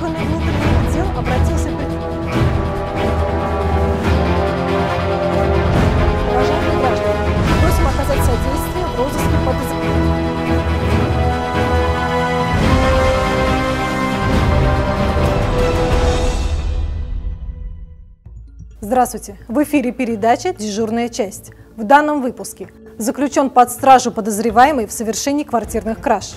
органы внутренних дел обратился пред... Уважаемые граждане, просим оказать содействие в розыске подозреваемых. Здравствуйте! В эфире передача «Дежурная часть». В данном выпуске заключен под стражу подозреваемый в совершении квартирных краж.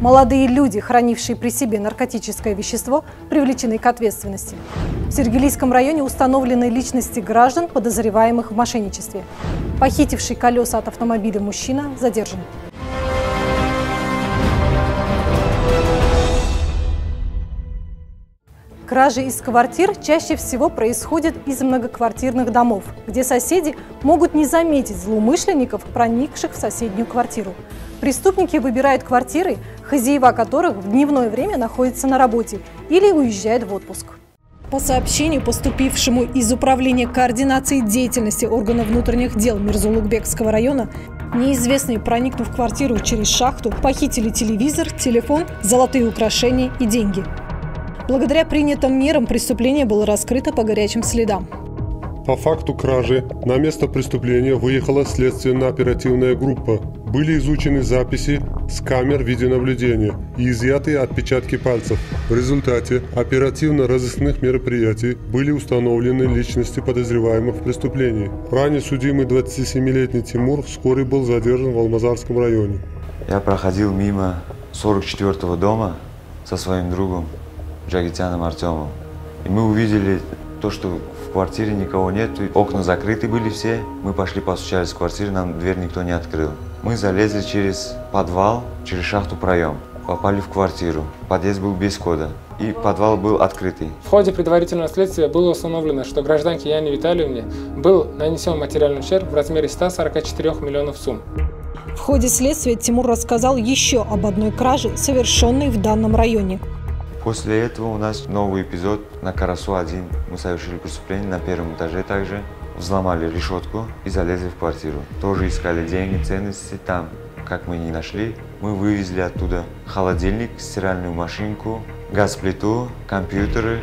Молодые люди, хранившие при себе наркотическое вещество, привлечены к ответственности. В Сергелийском районе установлены личности граждан, подозреваемых в мошенничестве. Похитивший колеса от автомобиля мужчина задержан. Кражи из квартир чаще всего происходят из многоквартирных домов, где соседи могут не заметить злоумышленников, проникших в соседнюю квартиру. Преступники выбирают квартиры, хозяева которых в дневное время находятся на работе или уезжают в отпуск. По сообщению, поступившему из Управления координации деятельности органов внутренних дел Мирзулукбекского района, неизвестные, проникнув в квартиру через шахту, похитили телевизор, телефон, золотые украшения и деньги. Благодаря принятым мерам преступление было раскрыто по горячим следам. По факту кражи на место преступления выехала следственно-оперативная группа. Были изучены записи с камер видеонаблюдения и изъяты отпечатки пальцев. В результате оперативно-розыскных мероприятий были установлены личности подозреваемых в преступлении. Ранее судимый 27-летний Тимур вскоре был задержан в Алмазарском районе. Я проходил мимо 44-го дома со своим другом Джагитяном Артемом. И мы увидели то, что квартире никого нет, окна закрыты были все. Мы пошли постучались в квартиру, нам дверь никто не открыл. Мы залезли через подвал, через шахту проем, попали в квартиру. Подъезд был без кода, и подвал был открытый. В ходе предварительного следствия было установлено, что гражданке Яне Витальевне был нанесен материальный ущерб в размере 144 миллионов сумм. В ходе следствия Тимур рассказал еще об одной краже, совершенной в данном районе. После этого у нас новый эпизод на Карасу-1. Мы совершили преступление на первом этаже также. Взломали решетку и залезли в квартиру. Тоже искали деньги, ценности там. Как мы не нашли, мы вывезли оттуда холодильник, стиральную машинку, газ-плиту, компьютеры.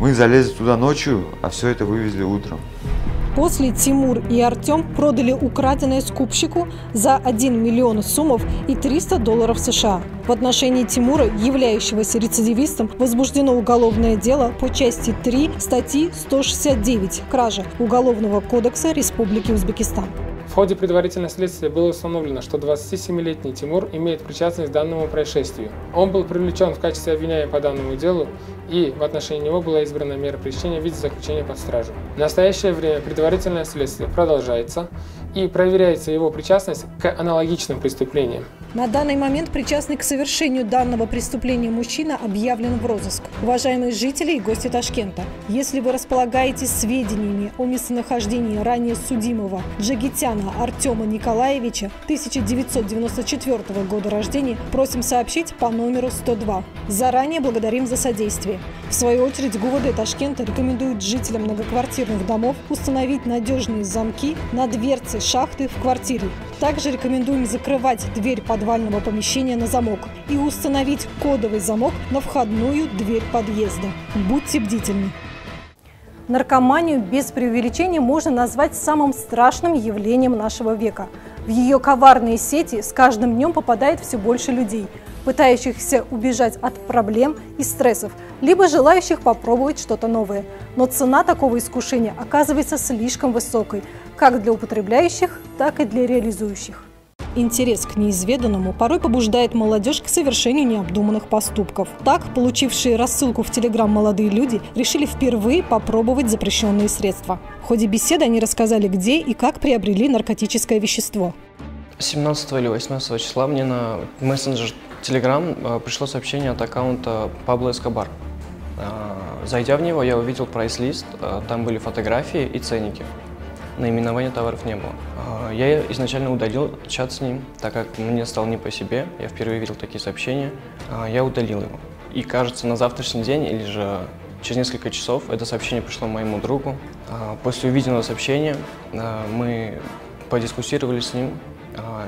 Мы залезли туда ночью, а все это вывезли утром. После Тимур и Артем продали украденное скупщику за 1 миллион суммов и 300 долларов США. В отношении Тимура, являющегося рецидивистом, возбуждено уголовное дело по части 3 статьи 169 «Кража» Уголовного кодекса Республики Узбекистан. Ходе предварительного следствия было установлено, что 27-летний Тимур имеет причастность к данному происшествию. Он был привлечен в качестве обвиняемого по данному делу, и в отношении него была избрана мера пресечения в виде заключения под стражу. В настоящее время предварительное следствие продолжается и проверяется его причастность к аналогичным преступлениям. На данный момент причастный к совершению данного преступления мужчина объявлен в розыск. Уважаемые жители и гости Ташкента, если вы располагаете сведениями о местонахождении ранее судимого Джагитяна Артема Николаевича 1994 года рождения, просим сообщить по номеру 102. Заранее благодарим за содействие. В свою очередь ГУВД Ташкента рекомендует жителям многоквартирных домов установить надежные замки на дверцы шахты в квартире. Также рекомендуем закрывать дверь подвального помещения на замок и установить кодовый замок на входную дверь подъезда. Будьте бдительны. Наркоманию без преувеличения можно назвать самым страшным явлением нашего века. В ее коварные сети с каждым днем попадает все больше людей, пытающихся убежать от проблем и стрессов, либо желающих попробовать что-то новое. Но цена такого искушения оказывается слишком высокой, как для употребляющих, так и для реализующих. Интерес к неизведанному порой побуждает молодежь к совершению необдуманных поступков. Так, получившие рассылку в Телеграм молодые люди решили впервые попробовать запрещенные средства. В ходе беседы они рассказали, где и как приобрели наркотическое вещество. 17 или 18 числа мне на мессенджер Telegram пришло сообщение от аккаунта Пабло Эскобар. Э, Зайдя в него, я увидел прайс-лист, э, там были фотографии и ценники. Наименования товаров не было. Э, Я изначально удалил чат с ним, так как мне стало не по себе, я впервые видел такие сообщения, Э, я удалил его. И кажется, на завтрашний день или же через несколько часов это сообщение пришло моему другу. Э, После увиденного сообщения э, мы подискуссировали с ним э,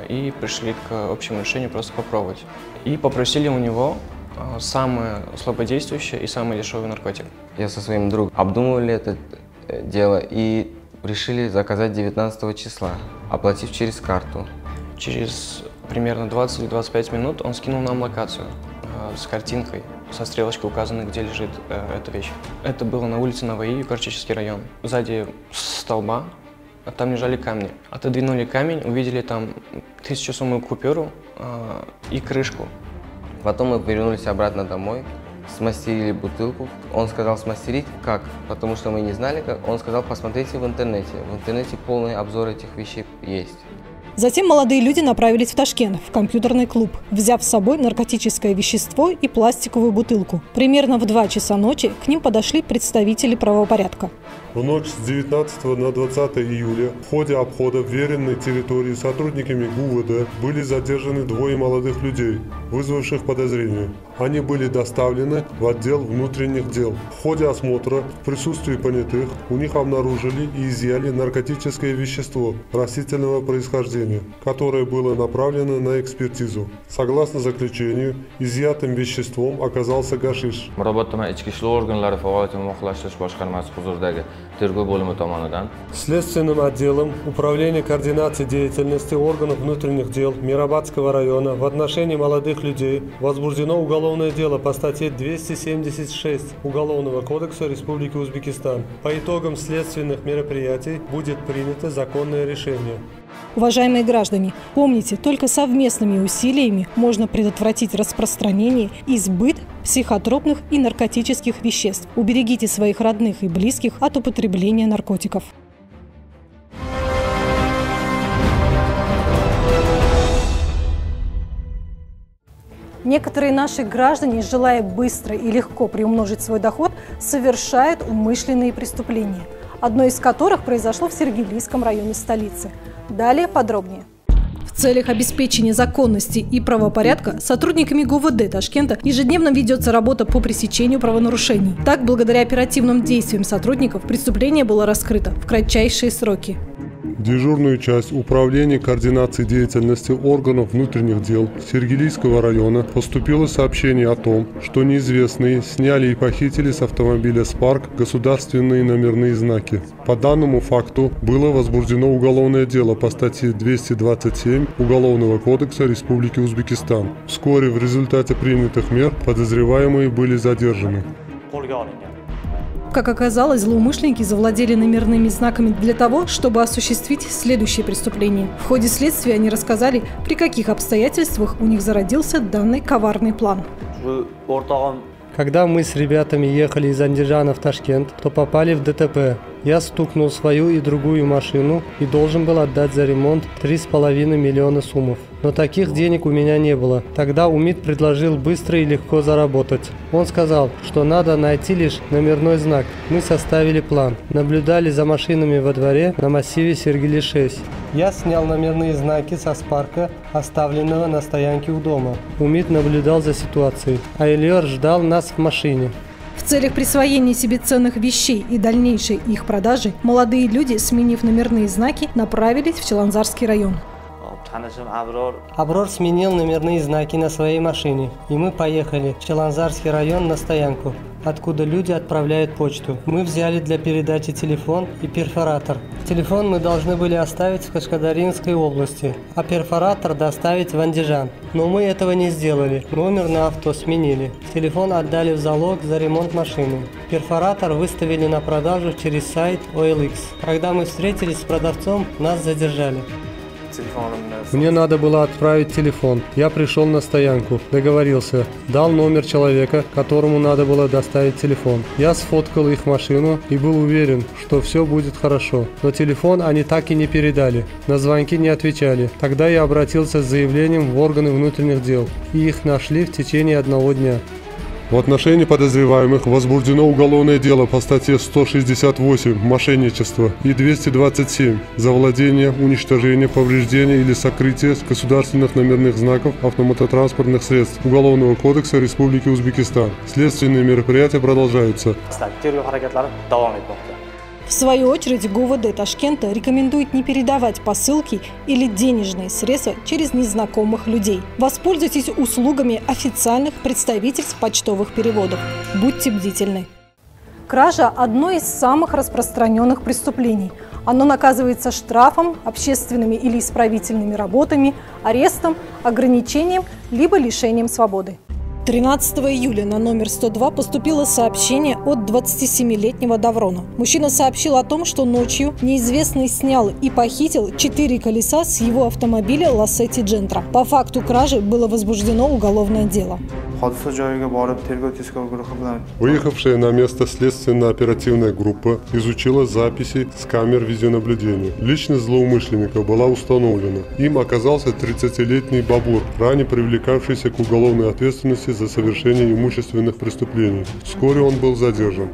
и пришли к общему решению просто попробовать. И попросили у него э, самое слабодействующее и самый дешевый наркотик. Я со своим другом обдумывали это э, дело и решили заказать 19 числа, оплатив через карту. Через примерно 20-25 минут он скинул нам локацию э, с картинкой, со стрелочкой указанной, где лежит э, эта вещь. Это было на улице Наваи, Юкарчический район. Сзади столба, а там лежали камни. Отодвинули камень, увидели там тысячесумную купюру э, и крышку. Потом мы вернулись обратно домой, смастерили бутылку. Он сказал смастерить как, потому что мы не знали как. Он сказал посмотрите в интернете. В интернете полный обзор этих вещей есть. Затем молодые люди направились в Ташкент, в компьютерный клуб, взяв с собой наркотическое вещество и пластиковую бутылку. Примерно в 2 часа ночи к ним подошли представители правопорядка. В ночь с 19 на 20 июля в ходе обхода вверенной территории сотрудниками ГУВД были задержаны двое молодых людей, вызвавших подозрения. Они были доставлены в отдел внутренних дел. В ходе осмотра в присутствии понятых у них обнаружили и изъяли наркотическое вещество растительного происхождения, которое было направлено на экспертизу. Согласно заключению, изъятым веществом оказался гашиш. Tuman ichki ishlar organlari faoliyatini muvofiqlashtirish boshqarmasi huzuridagi tergov bo'limi tomonidan Следственным отделом Управления координации деятельности органов внутренних дел Мирабадского района в отношении молодых людей возбуждено уголовное дело по статье 276 Уголовного кодекса Республики Узбекистан. По итогам следственных мероприятий будет принято законное решение. Уважаемые граждане, помните, только совместными усилиями можно предотвратить распространение и сбыт психотропных и наркотических веществ. Уберегите своих родных и близких от употребления наркотиков. Некоторые наши граждане, желая быстро и легко приумножить свой доход, совершают умышленные преступления, одно из которых произошло в Сергелийском районе столицы. Далее подробнее. В целях обеспечения законности и правопорядка сотрудниками ГУВД Ташкента ежедневно ведется работа по пресечению правонарушений. Так, благодаря оперативным действиям сотрудников, преступление было раскрыто в кратчайшие сроки. Дежурную часть Управления координации деятельности органов внутренних дел Сергелийского района поступило сообщение о том, что неизвестные сняли и похитили с автомобиля «Спарк» государственные номерные знаки. По данному факту было возбуждено уголовное дело по статье 227 Уголовного кодекса Республики Узбекистан. Вскоре в результате принятых мер подозреваемые были задержаны. Как оказалось, злоумышленники завладели номерными знаками для того, чтобы осуществить следующее преступление. В ходе следствия они рассказали, при каких обстоятельствах у них зародился данный коварный план. Когда мы с ребятами ехали из Андижана в Ташкент, то попали в ДТП. Я стукнул свою и другую машину и должен был отдать за ремонт 3,5 миллиона суммов. Но таких денег у меня не было. Тогда Умид предложил быстро и легко заработать. Он сказал, что надо найти лишь номерной знак. Мы составили план. Наблюдали за машинами во дворе на массиве Сергели-6. Я снял номерные знаки со спарка, оставленного на стоянке у дома. Умид наблюдал за ситуацией, а Элиор ждал нас в машине. В целях присвоения себе ценных вещей и дальнейшей их продажи, молодые люди, сменив номерные знаки, направились в Челанзарский район. Аброр сменил номерные знаки на своей машине, и мы поехали в Челанзарский район на стоянку, откуда люди отправляют почту. Мы взяли для передачи телефон и перфоратор. Телефон мы должны были оставить в Кашкадаринской области, а перфоратор доставить в Андижан. Но мы этого не сделали. Номер на авто сменили. Телефон отдали в залог за ремонт машины. Перфоратор выставили на продажу через сайт OLX. Когда мы встретились с продавцом, нас задержали. Мне надо было отправить телефон. Я пришел на стоянку, договорился, дал номер человека, которому надо было доставить телефон. Я сфоткал их машину и был уверен, что все будет хорошо. Но телефон они так и не передали. На звонки не отвечали. Тогда я обратился с заявлением в органы внутренних дел. И их нашли в течение одного дня. В отношении подозреваемых возбуждено уголовное дело по статье 168 «Мошенничество» и 227 «За владение, уничтожение, повреждение или сокрытие государственных номерных знаков автомототранспортных средств Уголовного кодекса Республики Узбекистан». Следственные мероприятия продолжаются. В свою очередь ГУВД Ташкента рекомендует не передавать посылки или денежные средства через незнакомых людей. Воспользуйтесь услугами официальных представительств почтовых переводов. Будьте бдительны. Кража – одно из самых распространенных преступлений. Оно наказывается штрафом, общественными или исправительными работами, арестом, ограничением либо лишением свободы. 13 июля на номер 102 поступило сообщение от 27-летнего Даврона. Мужчина сообщил о том, что ночью неизвестный снял и похитил четыре колеса с его автомобиля Лассети Джентра. По факту кражи было возбуждено уголовное дело. Выехавшая на место следственно-оперативная группа изучила записи с камер видеонаблюдения. Личность злоумышленника была установлена. Им оказался 30-летний Бабур, ранее привлекавшийся к уголовной ответственности за совершение имущественных преступлений. Вскоре он был задержан.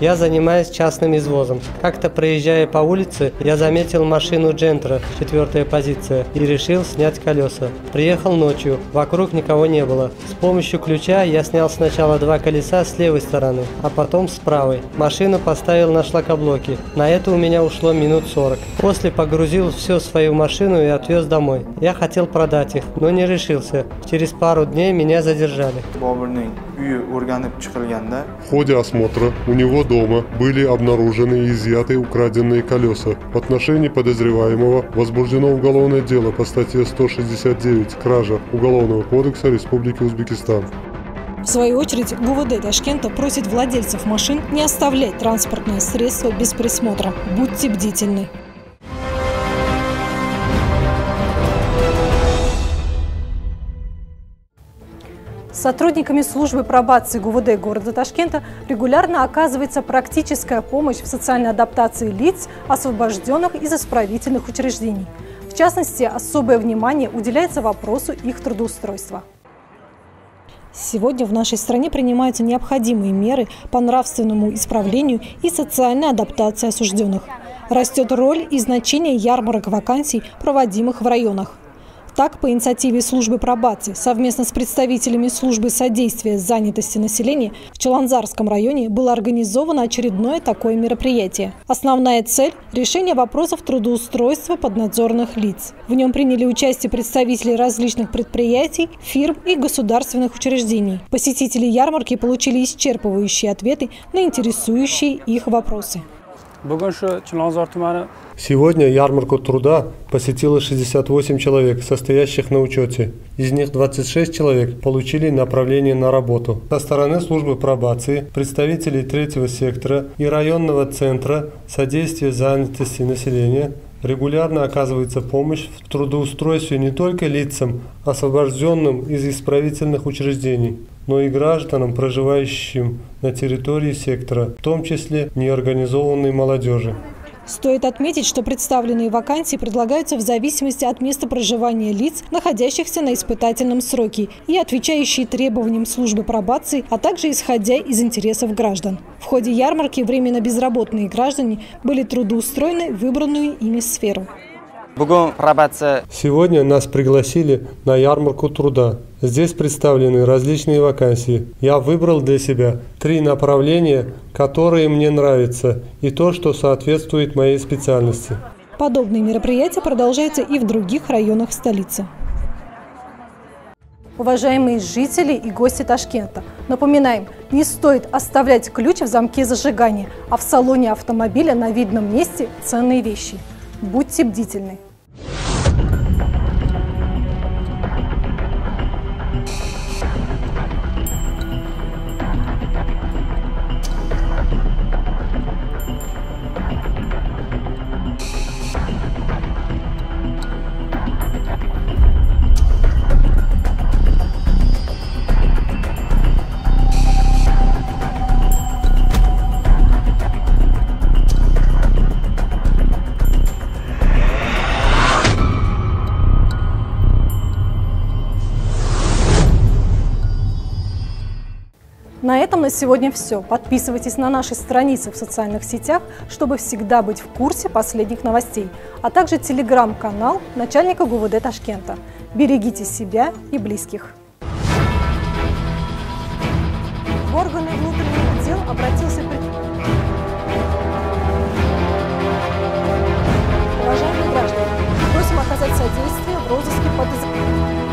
Я занимаюсь частным извозом. Как-то проезжая по улице, я заметил машину Джентра, четвертая позиция, и решил снять колеса. Приехал ночью, вокруг никого не было. С помощью ключа я снял сначала два колеса с левой стороны, а потом с правой. Машину поставил на шлакоблоке. На это у меня ушло минут 40. После погрузил все в свою машину и отвез домой. Я хотел продать их, но не решился. Через пару дней меня задержали. В ходе осмотра у него дома были обнаружены и изъяты украденные колеса. В отношении подозреваемого возбуждено уголовное дело по статье 169 «Кража» Уголовного кодекса Республики Узбекистан. В свою очередь, ГУВД Ташкента просит владельцев машин не оставлять транспортное средство без присмотра. Будьте бдительны. Сотрудниками службы пробации ГУВД города Ташкента регулярно оказывается практическая помощь в социальной адаптации лиц, освобожденных из исправительных учреждений. В частности, особое внимание уделяется вопросу их трудоустройства. Сегодня в нашей стране принимаются необходимые меры по нравственному исправлению и социальной адаптации осужденных. Растет роль и значение ярмарок вакансий, проводимых в районах. Так, по инициативе службы пробации совместно с представителями службы содействия занятости населения в Челанзарском районе было организовано очередное такое мероприятие. Основная цель – решение вопросов трудоустройства поднадзорных лиц. В нем приняли участие представители различных предприятий, фирм и государственных учреждений. Посетители ярмарки получили исчерпывающие ответы на интересующие их вопросы. Сегодня ярмарку труда посетило 68 человек, состоящих на учете. Из них 26 человек получили направление на работу. Со стороны службы пробации, представителей третьего сектора и районного центра содействия занятости населения регулярно оказывается помощь в трудоустройстве не только лицам, освобожденным из исправительных учреждений, но и гражданам, проживающим на территории сектора, в том числе неорганизованной молодежи. Стоит отметить, что представленные вакансии предлагаются в зависимости от места проживания лиц, находящихся на испытательном сроке и отвечающие требованиям службы пробации, а также исходя из интересов граждан. В ходе ярмарки временно безработные граждане были трудоустроены в выбранную ими сферу. Сегодня нас пригласили на ярмарку труда. Здесь представлены различные вакансии. Я выбрал для себя три направления, которые мне нравятся, и то, что соответствует моей специальности. Подобные мероприятия продолжаются и в других районах столицы. Уважаемые жители и гости Ташкента, напоминаем, не стоит оставлять ключ в замке зажигания, а в салоне автомобиля на видном месте ценные вещи. Будьте бдительны. Сегодня все. Подписывайтесь на наши страницы в социальных сетях, чтобы всегда быть в курсе последних новостей, а также телеграм-канал начальника ГУВД Ташкента. Берегите себя и близких. В органы внутренних дел обратился... Уважаемые граждане, просим оказать содействие в розыске подозреваемых.